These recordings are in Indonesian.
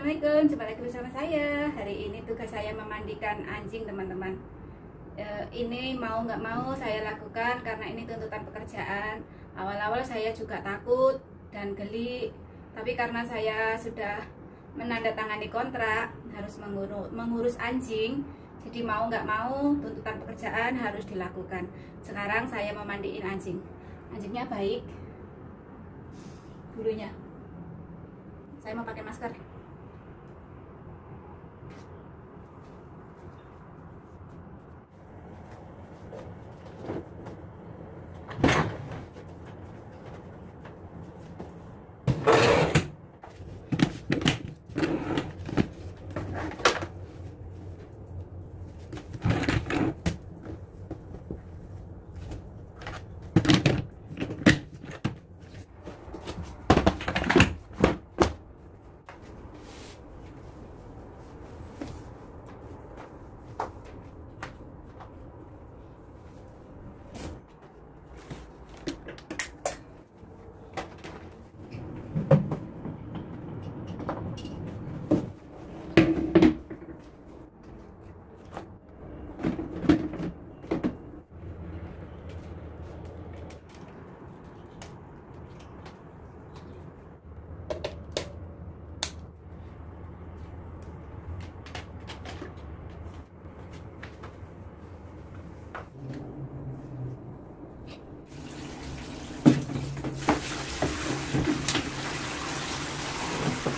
Assalamualaikum. Jumpa lagi bersama saya. Hari ini tugas saya memandikan anjing, teman-teman. E, ini mau nggak mau saya lakukan karena ini tuntutan pekerjaan. Awal-awal saya juga takut dan geli, tapi karena saya sudah menandatangani kontrak harus mengurus, mengurus anjing, jadi mau nggak mau tuntutan pekerjaan harus dilakukan. Sekarang saya memandiin anjing. Anjingnya baik, bulunya. Saya mau pakai masker.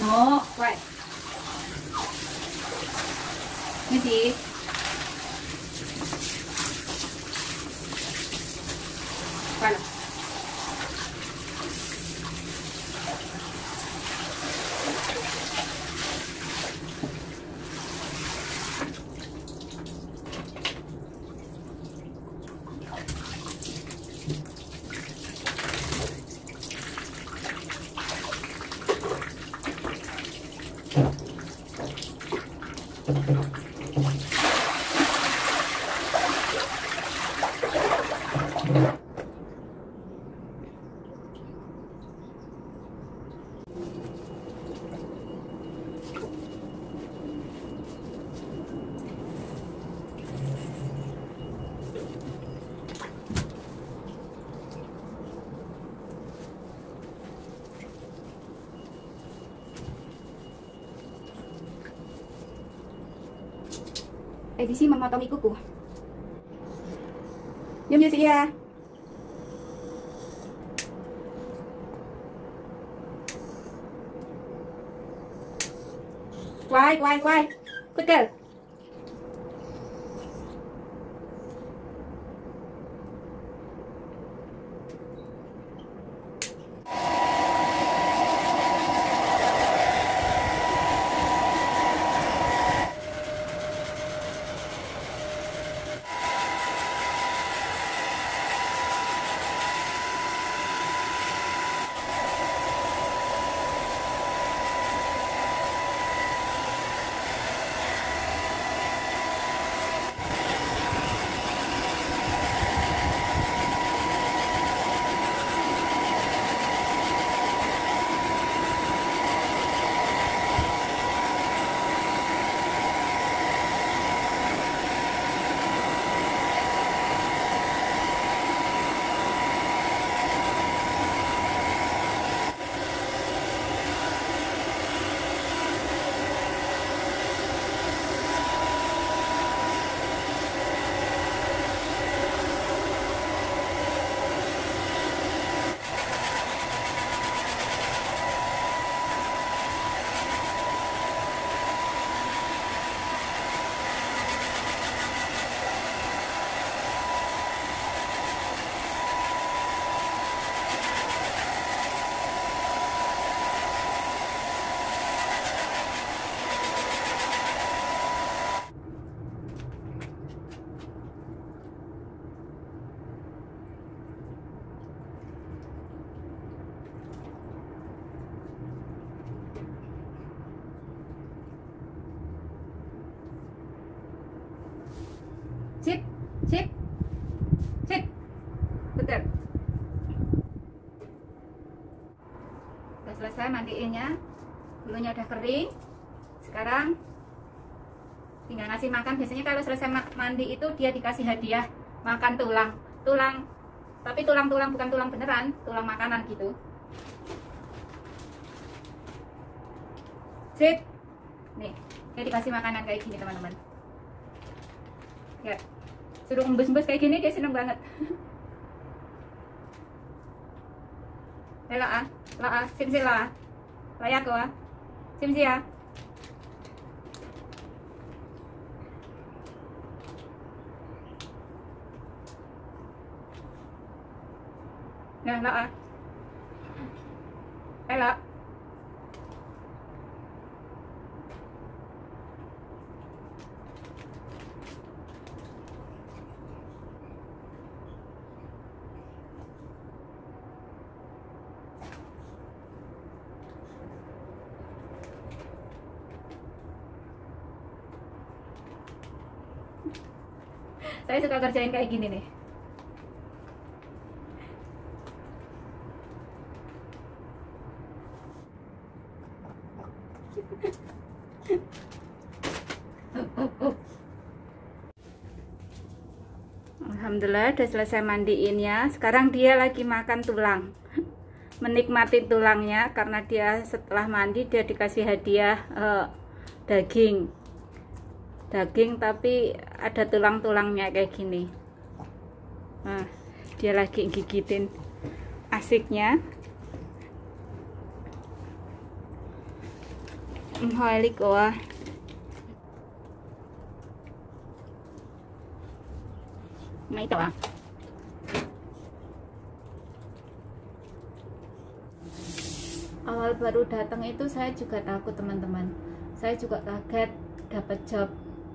Đó, quay. Cái gì? edisi memotong ikuku. 안녕히 계세요. 乖乖乖快点。Selesai mandiinnya bulunya udah kering sekarang tinggal ngasih makan. Biasanya kalau selesai mandi itu dia dikasih hadiah makan tulang. Tulang tapi tulang-tulang bukan tulang beneran tulang makanan gitu. Sit nih dia dikasih makanan kayak gini teman-teman. Ya suruh embus-embus kayak gini dia seneng banget thế là là xem xem là là ya cơ xem gì à nè, là đây là saya suka kerjain kayak gini nih. Alhamdulillah udah selesai mandiin ya. Sekarang dia lagi makan tulang. Menikmati tulangnya karena dia setelah mandi dia dikasih hadiah uh, daging daging tapi ada tulang-tulangnya kayak gini. Nah dia lagi gigitin asiknya. Nah itu ah awal baru datang itu saya juga takut teman-teman. Saya juga kaget dapat job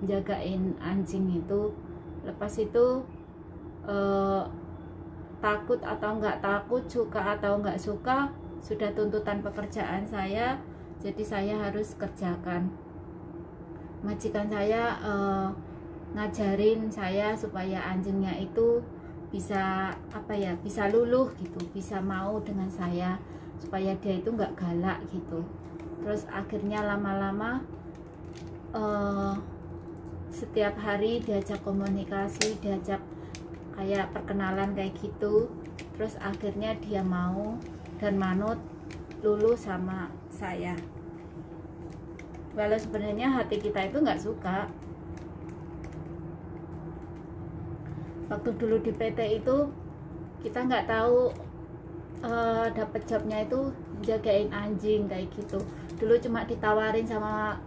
jagain anjing itu lepas itu eh, takut atau nggak takut suka atau nggak suka sudah tuntutan pekerjaan saya jadi saya harus kerjakan. Majikan saya eh, ngajarin saya supaya anjingnya itu bisa apa ya bisa luluh gitu bisa mau dengan saya supaya dia itu nggak galak gitu. Terus akhirnya lama-lama uh, setiap hari diajak komunikasi diajak kayak perkenalan kayak gitu. Terus akhirnya dia mau dan manut lulu sama saya. Walau sebenarnya hati kita itu nggak suka. Waktu dulu di PT itu kita nggak tahu uh, dapet jobnya itu jagain anjing kayak gitu. Dulu cuma ditawarin sama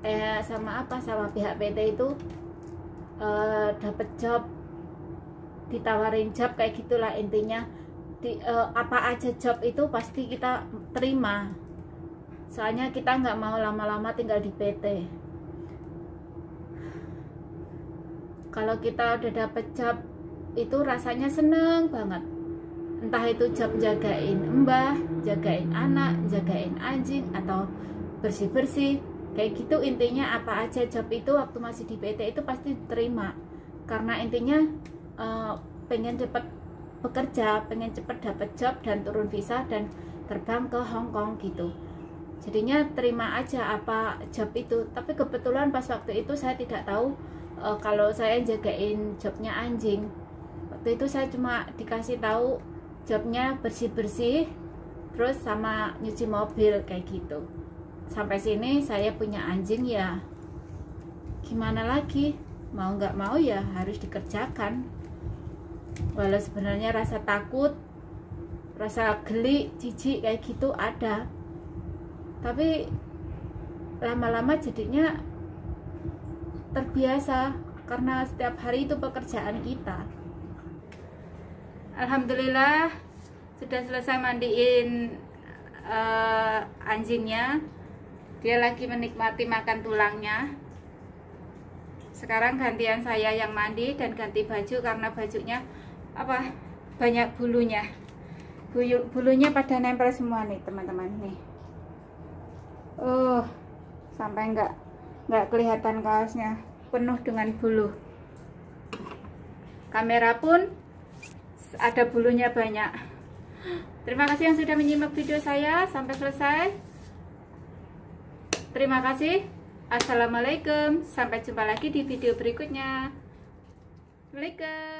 eh sama apa sama pihak PT itu uh, dapet job ditawarin job kayak gitulah intinya. Di uh, apa aja job itu pasti kita terima. Soalnya kita nggak mau lama-lama tinggal di PT. Kalau kita udah dapet job itu rasanya seneng banget. Entah itu job jagain mbah jagain anak jagain anjing atau bersih-bersih kayak gitu intinya apa aja job itu waktu masih di PT itu pasti terima. Karena intinya uh, pengen cepet bekerja pengen cepet dapat job dan turun visa dan terbang ke Hong Kong gitu. Jadinya terima aja apa job itu. Tapi kebetulan pas waktu itu saya tidak tahu uh, kalau saya jagain jobnya anjing. Waktu itu saya cuma dikasih tahu jobnya bersih bersih terus sama nyuci mobil kayak gitu sampai sini saya punya anjing ya. Gimana lagi? Mau nggak mau ya harus dikerjakan. Walau sebenarnya rasa takut rasa geli jijik kayak gitu ada. Tapi lama-lama jadinya terbiasa karena setiap hari itu pekerjaan kita. Alhamdulillah sudah selesai mandiin uh, anjingnya dia lagi menikmati makan tulangnya. Sekarang gantian saya yang mandi dan ganti baju karena bajunya apa banyak bulunya. Bulu, bulunya pada nempel semua nih teman-teman nih. Oh sampai enggak enggak kelihatan kaosnya. Penuh dengan bulu. Kamera pun ada bulunya banyak. Terima kasih yang sudah menyimak video saya. Sampai selesai terima kasih. Assalamualaikum. Sampai jumpa lagi di video berikutnya. Assalamualaikum